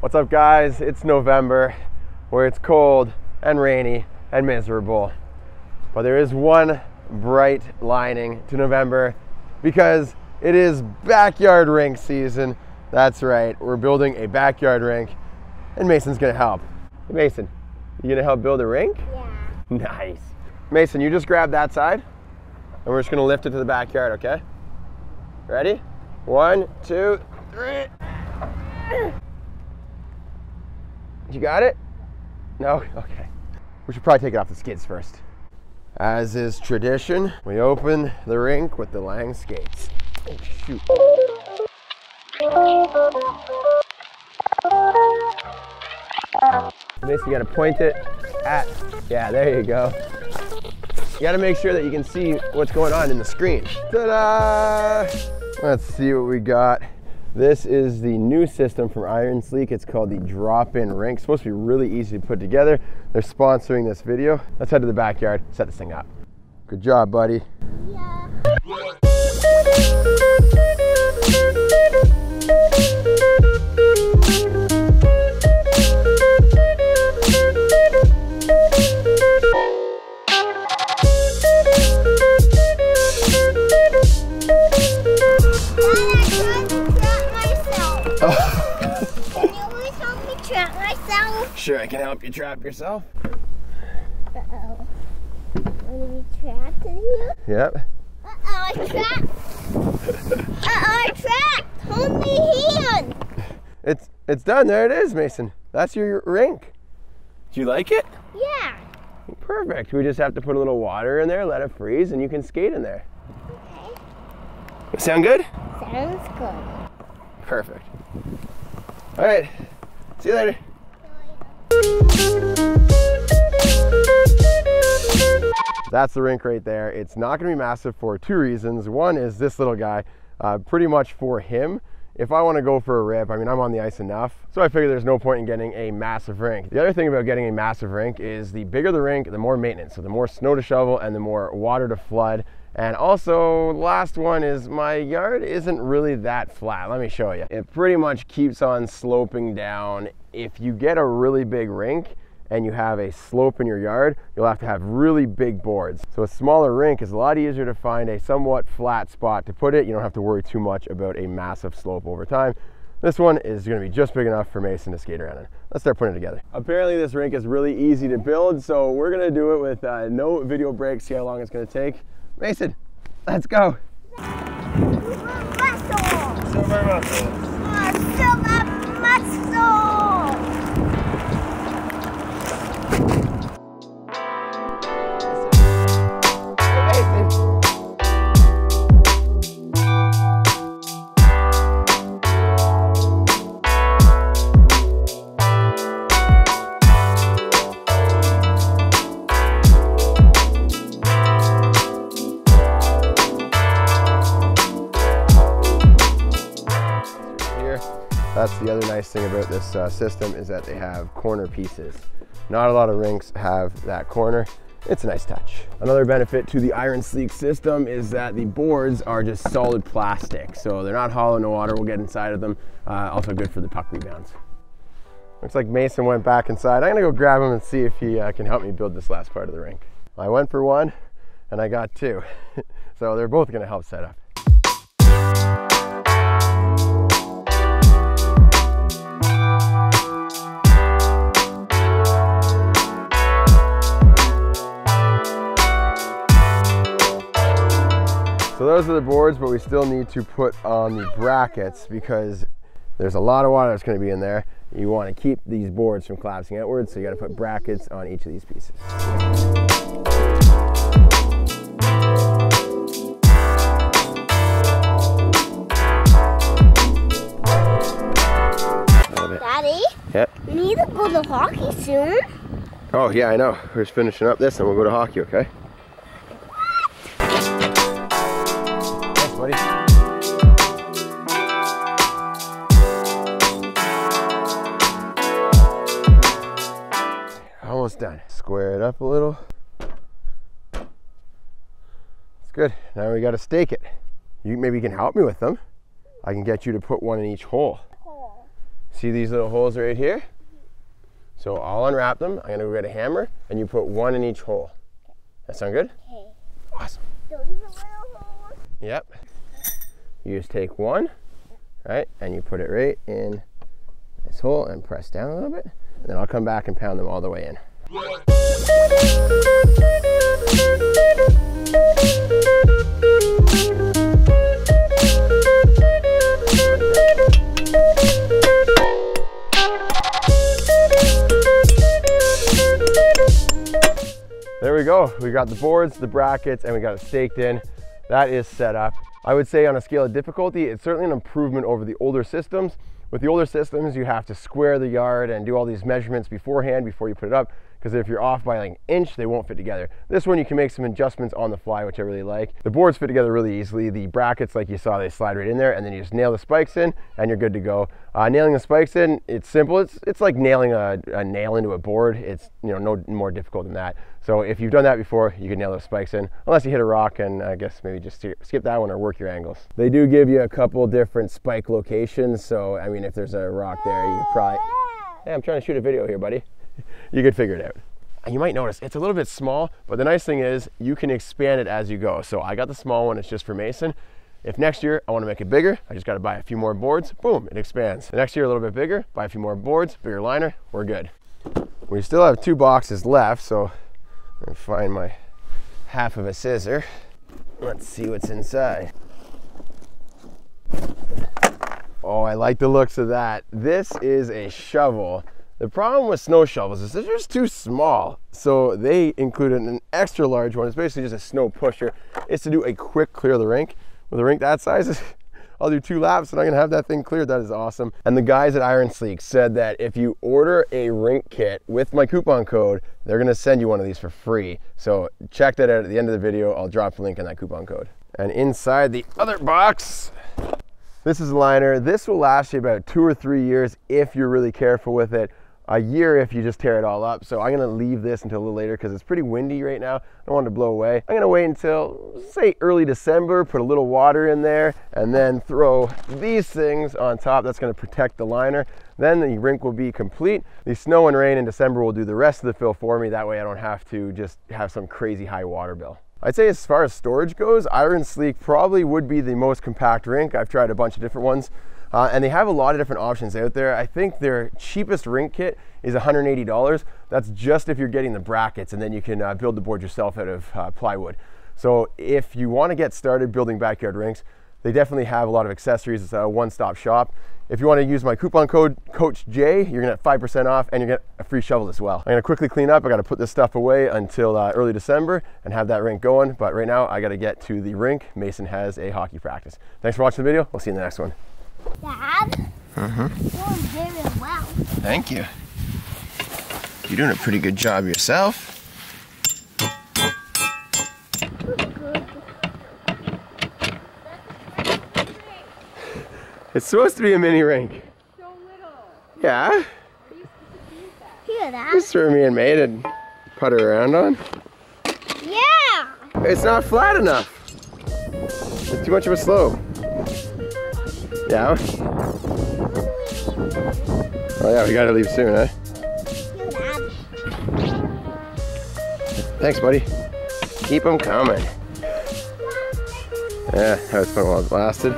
What's up guys? It's November where it's cold and rainy and miserable. But there is one bright lining to November because it is backyard rink season. That's right, we're building a backyard rink and Mason's gonna help. Hey Mason, you gonna help build a rink? Yeah. Nice. Mason, you just grab that side and we're just gonna lift it to the backyard, okay? Ready? One, two, three. You got it? No? Okay. We should probably take it off the skids first. As is tradition, we open the rink with the Lang skates. Oh, shoot. This, you gotta point it at, yeah, there you go. You gotta make sure that you can see what's going on in the screen. Ta-da! Let's see what we got. This is the new system from Iron Sleek. It's called the drop-in rink. It's supposed to be really easy to put together. They're sponsoring this video. Let's head to the backyard, set this thing up. Good job, buddy. Yeah. Myself. Sure, I can help you trap yourself. Uh-oh. Want to be trapped in here? Yep. Uh-oh, I trapped. Uh-oh, I trapped. Hold me hand. It's it's done. There it is, Mason. That's your rink. Do you like it? Yeah. Perfect. We just have to put a little water in there, let it freeze, and you can skate in there. Okay. Sound good? Sounds good. Perfect. All right. See you later. That's the rink right there. It's not going to be massive for two reasons. One is this little guy, uh, pretty much for him. If I want to go for a rip, I mean, I'm on the ice enough. So I figure there's no point in getting a massive rink. The other thing about getting a massive rink is the bigger the rink, the more maintenance. So the more snow to shovel and the more water to flood. And also, last one is my yard isn't really that flat. Let me show you. It pretty much keeps on sloping down. If you get a really big rink, and you have a slope in your yard, you'll have to have really big boards. So a smaller rink is a lot easier to find a somewhat flat spot to put it. You don't have to worry too much about a massive slope over time. This one is gonna be just big enough for Mason to skate around in. Let's start putting it together. Apparently this rink is really easy to build, so we're gonna do it with uh, no video breaks, see how long it's gonna take. Mason, let's go. Muscle. Silver muscle. That's the other nice thing about this uh, system is that they have corner pieces. Not a lot of rinks have that corner. It's a nice touch. Another benefit to the Iron Sleek system is that the boards are just solid plastic. So they're not hollow, no water will get inside of them. Uh, also good for the puck rebounds. Looks like Mason went back inside. I'm gonna go grab him and see if he uh, can help me build this last part of the rink. I went for one and I got two. so they're both gonna help set up. Those are the boards, but we still need to put on the brackets because there's a lot of water that's gonna be in there. You wanna keep these boards from collapsing outwards, so you gotta put brackets on each of these pieces. Daddy, Yep. we need to go to hockey soon. Oh yeah, I know. We're just finishing up this and we'll go to hockey, okay? Buddy. Almost done. Square it up a little. It's good. Now we got to stake it. You maybe can help me with them. I can get you to put one in each hole. See these little holes right here? So I'll unwrap them. I'm gonna go get a hammer and you put one in each hole. That sound good? Okay. Awesome. Those are the little holes. Yep. You just take one, right, and you put it right in this hole and press down a little bit. And then I'll come back and pound them all the way in. There we go. We got the boards, the brackets, and we got it staked in. That is set up. I would say on a scale of difficulty, it's certainly an improvement over the older systems. With the older systems, you have to square the yard and do all these measurements beforehand before you put it up because if you're off by like an inch, they won't fit together. This one, you can make some adjustments on the fly, which I really like. The boards fit together really easily. The brackets, like you saw, they slide right in there and then you just nail the spikes in and you're good to go. Uh, nailing the spikes in, it's simple. It's, it's like nailing a, a nail into a board. It's you know no more difficult than that. So if you've done that before, you can nail those spikes in, unless you hit a rock and I guess maybe just skip that one or work your angles. They do give you a couple different spike locations. So, I mean, if there's a rock there, you probably, hey, I'm trying to shoot a video here, buddy. you could figure it out. And you might notice it's a little bit small, but the nice thing is you can expand it as you go. So I got the small one, it's just for Mason. If next year I want to make it bigger, I just got to buy a few more boards, boom, it expands. The next year a little bit bigger, buy a few more boards, bigger liner, we're good. We still have two boxes left, so I'm find my half of a scissor. Let's see what's inside. Oh, I like the looks of that. This is a shovel. The problem with snow shovels is they're just too small. So they included an extra large one. It's basically just a snow pusher. It's to do a quick clear of the rink. With a rink that size, I'll do two laps and I'm gonna have that thing cleared. That is awesome. And the guys at Iron Sleek said that if you order a rink kit with my coupon code, they're gonna send you one of these for free. So check that out at the end of the video. I'll drop a link in that coupon code. And inside the other box, this is a liner. This will last you about two or three years if you're really careful with it a year if you just tear it all up. So I'm gonna leave this until a little later because it's pretty windy right now. I don't want it to blow away. I'm gonna wait until say early December, put a little water in there and then throw these things on top. That's gonna protect the liner. Then the rink will be complete. The snow and rain in December will do the rest of the fill for me. That way I don't have to just have some crazy high water bill. I'd say as far as storage goes, Iron Sleek probably would be the most compact rink. I've tried a bunch of different ones. Uh, and they have a lot of different options out there. I think their cheapest rink kit is $180. That's just if you're getting the brackets and then you can uh, build the board yourself out of uh, plywood. So if you want to get started building backyard rinks, they definitely have a lot of accessories. It's a one-stop shop. If you want to use my coupon code Coach J, you're gonna get 5% off and you get a free shovel as well. I'm gonna quickly clean up. I gotta put this stuff away until uh, early December and have that rink going. But right now I gotta get to the rink. Mason has a hockey practice. Thanks for watching the video. We'll see you in the next one. Dad, Uh-huh. doing very well. Thank you. You're doing a pretty good job yourself. It's supposed to be a mini rink. So little. Yeah. Here, Dad. Just for me and May to putter around on. Yeah. It's not flat enough. It's too much of a slope. Yeah. Oh yeah, we gotta leave soon, Dad. Thanks, buddy. Keep them coming. Yeah, that was fun while it lasted.